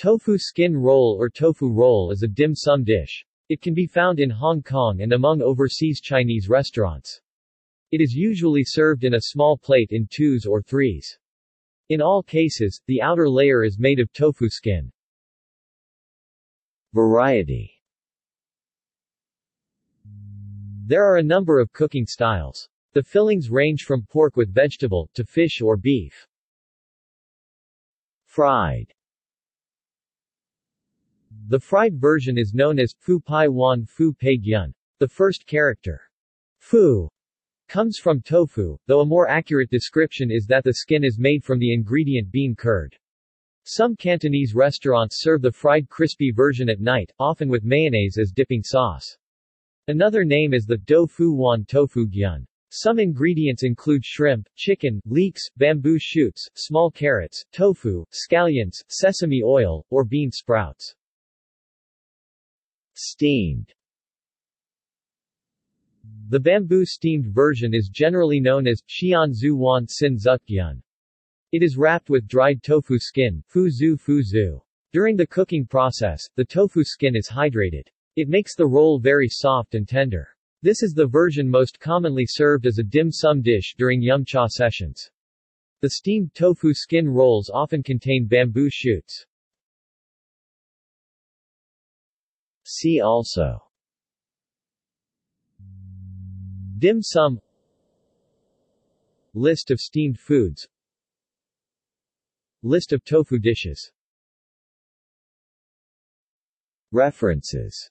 Tofu skin roll or tofu roll is a dim sum dish. It can be found in Hong Kong and among overseas Chinese restaurants. It is usually served in a small plate in twos or threes. In all cases, the outer layer is made of tofu skin. Variety There are a number of cooking styles. The fillings range from pork with vegetable, to fish or beef. Fried the fried version is known as Fu Pai Wan Fu Pei Gyun. The first character, Fu, comes from tofu, though a more accurate description is that the skin is made from the ingredient bean curd. Some Cantonese restaurants serve the fried crispy version at night, often with mayonnaise as dipping sauce. Another name is the Do Fu Wan Tofu Gyun. Some ingredients include shrimp, chicken, leeks, bamboo shoots, small carrots, tofu, scallions, sesame oil, or bean sprouts. Steamed The bamboo steamed version is generally known as Xianzhu Wan Xin Zutgyun. It is wrapped with dried tofu skin, fuzu fuzu. During the cooking process, the tofu skin is hydrated. It makes the roll very soft and tender. This is the version most commonly served as a dim sum dish during yum cha sessions. The steamed tofu skin rolls often contain bamboo shoots. See also. Dim sum. List of steamed foods. List of tofu dishes. References